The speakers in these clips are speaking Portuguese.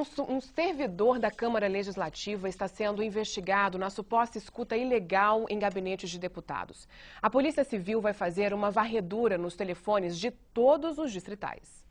Um, um, servidor da Câmara Legislativa está sendo investigado na suposta escuta ilegal em gabinetes de deputados. A Polícia Civil vai fazer uma varredura nos telefones de todos os distritais.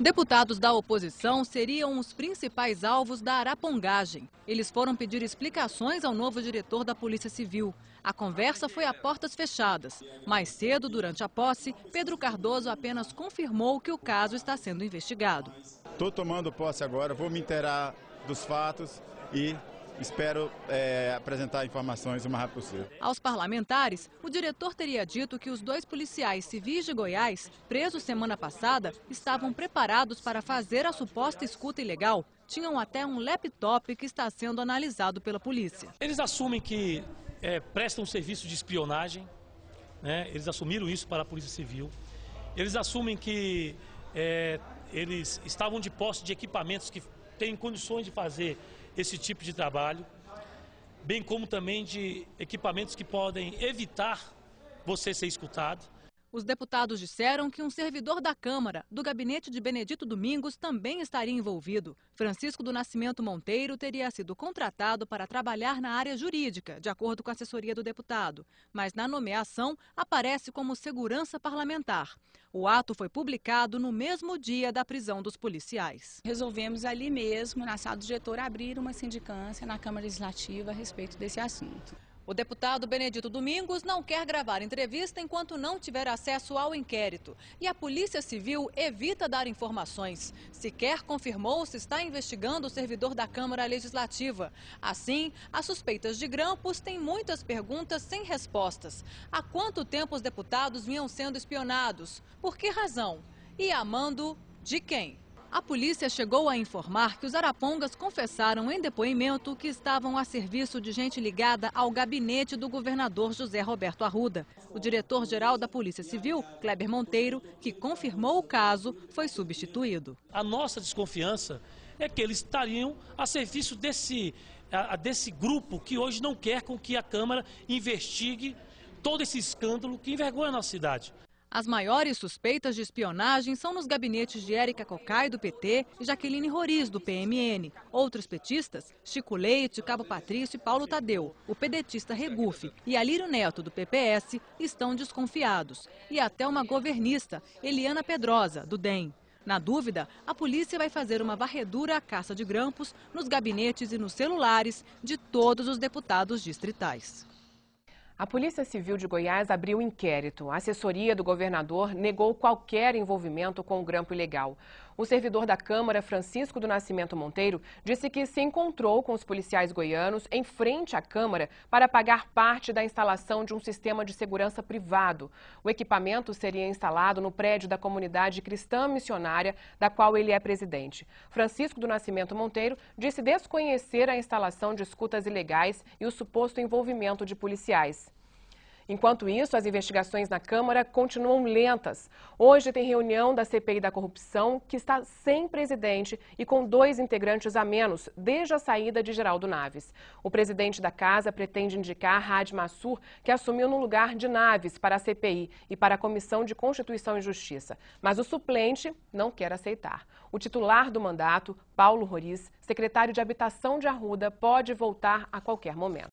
Deputados da oposição seriam os principais alvos da arapongagem. Eles foram pedir explicações ao novo diretor da Polícia Civil. A conversa foi a portas fechadas. Mais cedo, durante a posse, Pedro Cardoso apenas confirmou que o caso está sendo investigado. Estou tomando posse agora, vou me inteirar dos fatos e espero é, apresentar informações o mais rápido possível. Aos parlamentares, o diretor teria dito que os dois policiais civis de Goiás, presos semana passada, estavam preparados para fazer a suposta escuta ilegal. Tinham até um laptop que está sendo analisado pela polícia. Eles assumem que é, prestam serviço de espionagem, né? eles assumiram isso para a Polícia Civil. Eles assumem que é, eles estavam de posse de equipamentos que têm condições de fazer esse tipo de trabalho, bem como também de equipamentos que podem evitar você ser escutado. Os deputados disseram que um servidor da Câmara, do gabinete de Benedito Domingos, também estaria envolvido. Francisco do Nascimento Monteiro teria sido contratado para trabalhar na área jurídica, de acordo com a assessoria do deputado. Mas na nomeação aparece como segurança parlamentar. O ato foi publicado no mesmo dia da prisão dos policiais. Resolvemos ali mesmo, na sala do diretor, abrir uma sindicância na Câmara Legislativa a respeito desse assunto. O deputado Benedito Domingos não quer gravar entrevista enquanto não tiver acesso ao inquérito. E a Polícia Civil evita dar informações. Sequer confirmou se está investigando o servidor da Câmara Legislativa. Assim, as suspeitas de grampos têm muitas perguntas sem respostas. Há quanto tempo os deputados vinham sendo espionados? Por que razão? E amando de quem? A polícia chegou a informar que os arapongas confessaram em depoimento que estavam a serviço de gente ligada ao gabinete do governador José Roberto Arruda. O diretor-geral da Polícia Civil, Kleber Monteiro, que confirmou o caso, foi substituído. A nossa desconfiança é que eles estariam a serviço desse, a, desse grupo que hoje não quer com que a Câmara investigue todo esse escândalo que envergonha a nossa cidade. As maiores suspeitas de espionagem são nos gabinetes de Érica Cocai, do PT, e Jaqueline Roriz, do PMN. Outros petistas, Chico Leite, Cabo Patrício e Paulo Tadeu, o pedetista Regufe e Alírio Neto, do PPS, estão desconfiados. E até uma governista, Eliana Pedrosa, do DEM. Na dúvida, a polícia vai fazer uma varredura à caça de grampos nos gabinetes e nos celulares de todos os deputados distritais. A Polícia Civil de Goiás abriu inquérito. A assessoria do governador negou qualquer envolvimento com o grampo ilegal. O servidor da Câmara, Francisco do Nascimento Monteiro, disse que se encontrou com os policiais goianos em frente à Câmara para pagar parte da instalação de um sistema de segurança privado. O equipamento seria instalado no prédio da comunidade cristã missionária, da qual ele é presidente. Francisco do Nascimento Monteiro disse desconhecer a instalação de escutas ilegais e o suposto envolvimento de policiais. Enquanto isso, as investigações na Câmara continuam lentas. Hoje tem reunião da CPI da corrupção, que está sem presidente e com dois integrantes a menos, desde a saída de Geraldo Naves. O presidente da casa pretende indicar Rad Massur, que assumiu no lugar de Naves para a CPI e para a Comissão de Constituição e Justiça. Mas o suplente não quer aceitar. O titular do mandato, Paulo Roriz, secretário de Habitação de Arruda, pode voltar a qualquer momento.